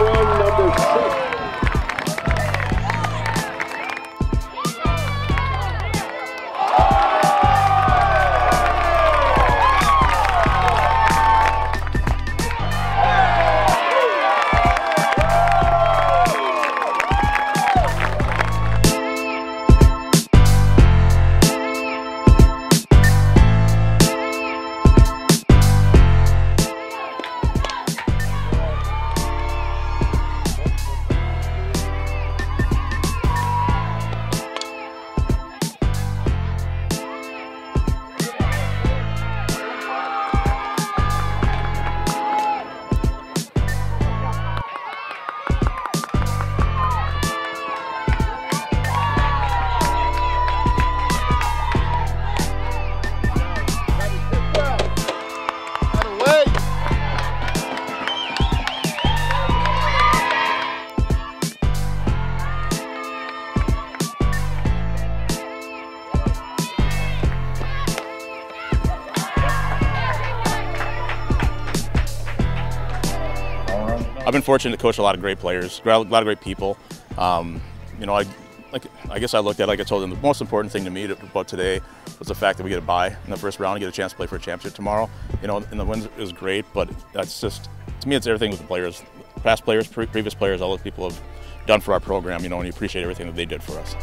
one been fortunate to coach a lot of great players, a lot of great people. Um, you know, I like I guess I looked at like I told them the most important thing to me about today was the fact that we get a bye in the first round and get a chance to play for a championship tomorrow. You know, and the win is great, but that's just to me it's everything with the players, past players, pre previous players, all the people have done for our program. You know, and you appreciate everything that they did for us.